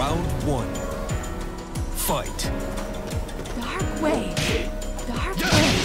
Round one. Fight. Dark way. Dark way.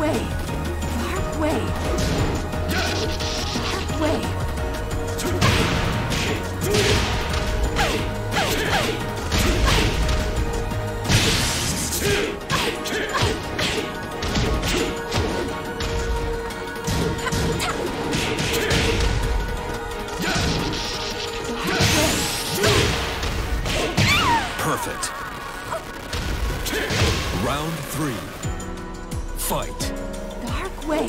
way! Our way! Our way! Perfect. Round three fight. Dark Way.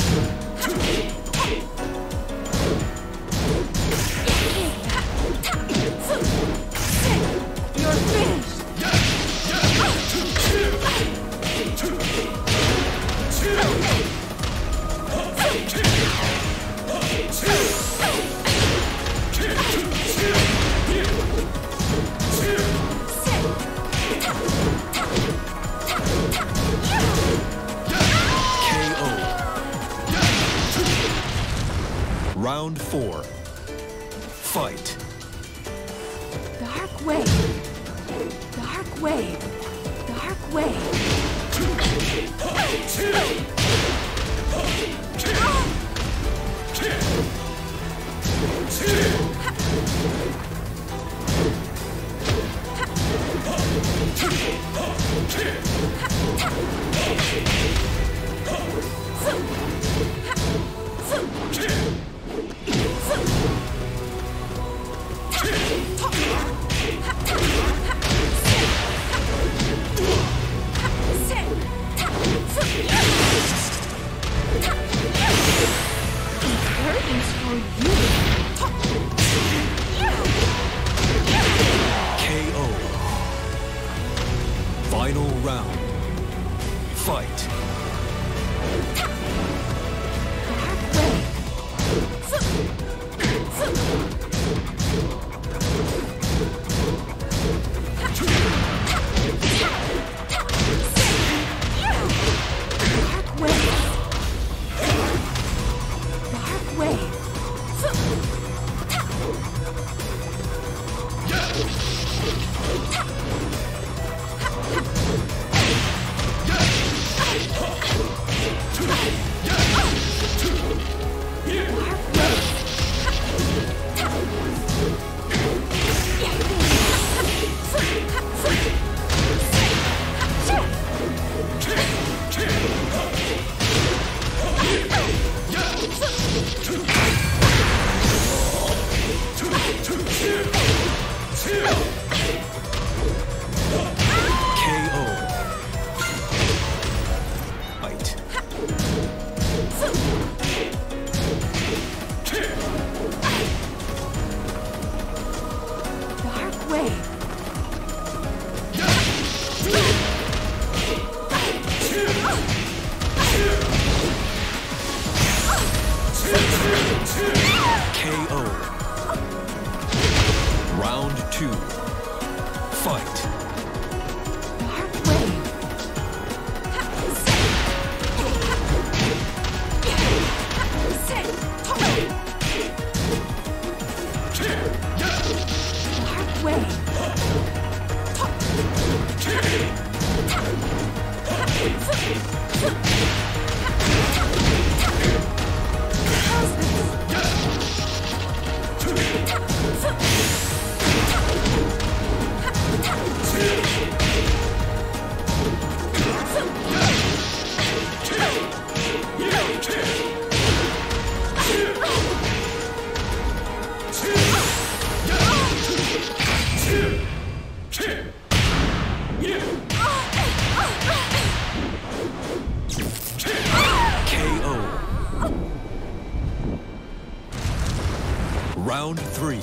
three,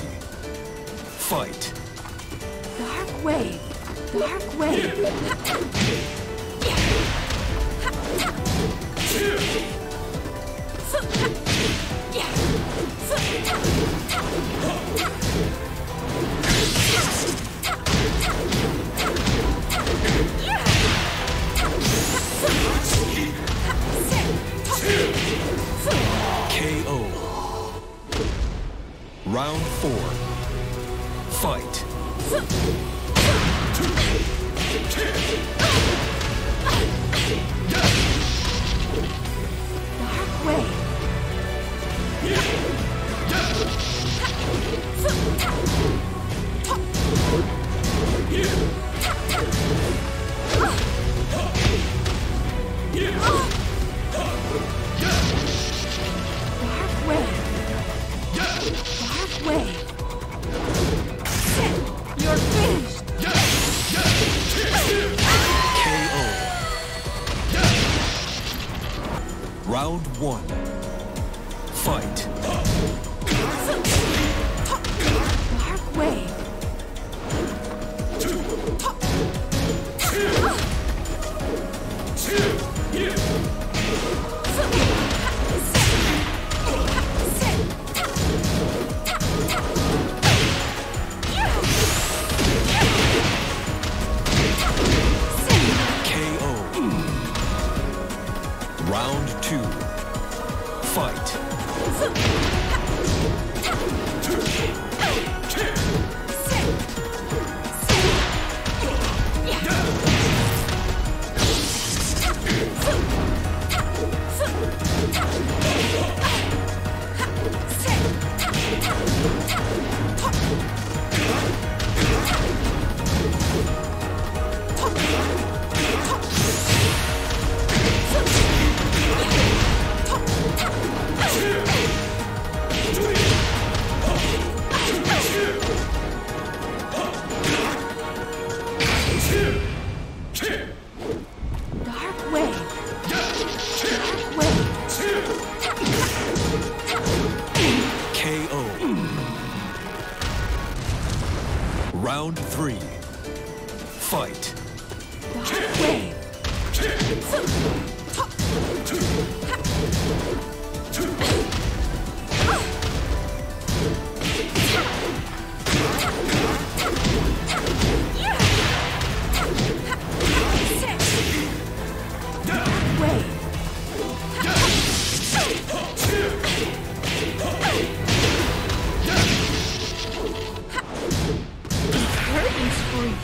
fight. Dark Wave. Dark Wave. Round four. Fight. Dark way.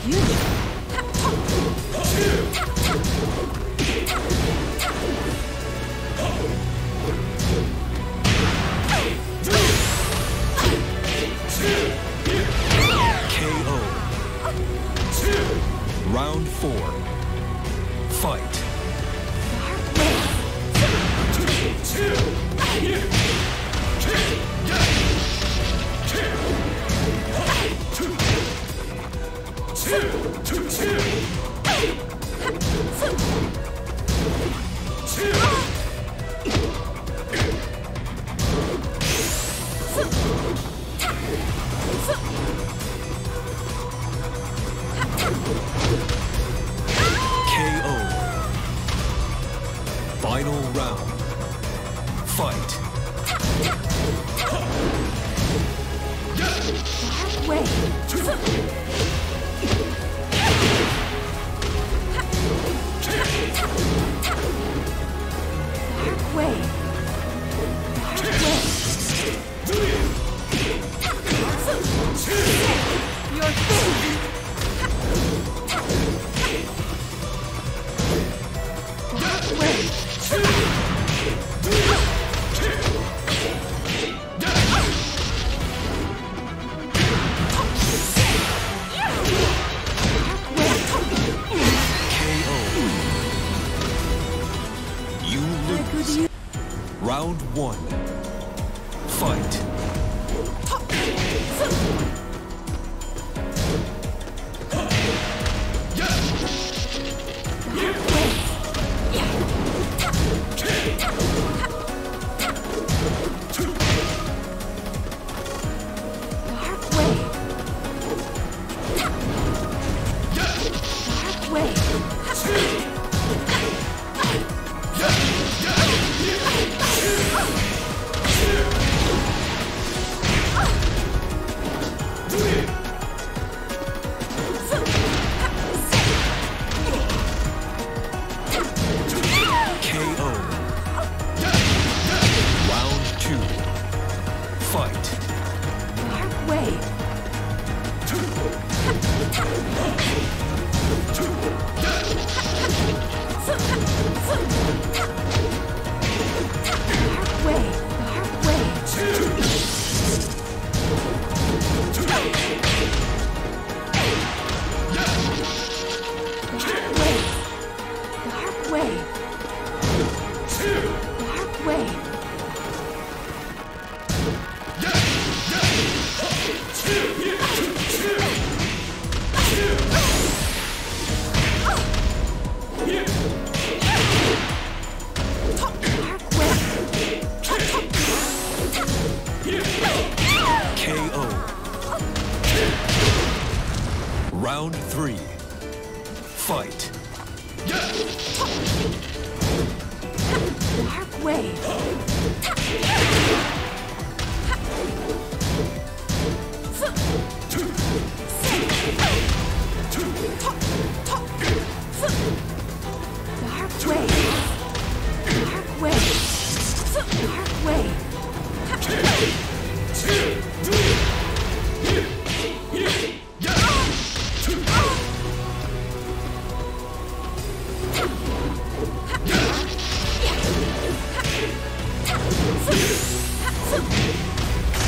you.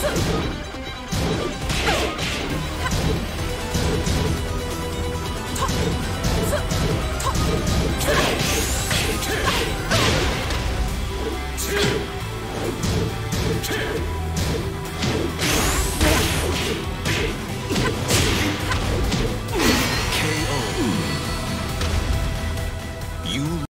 Let's go.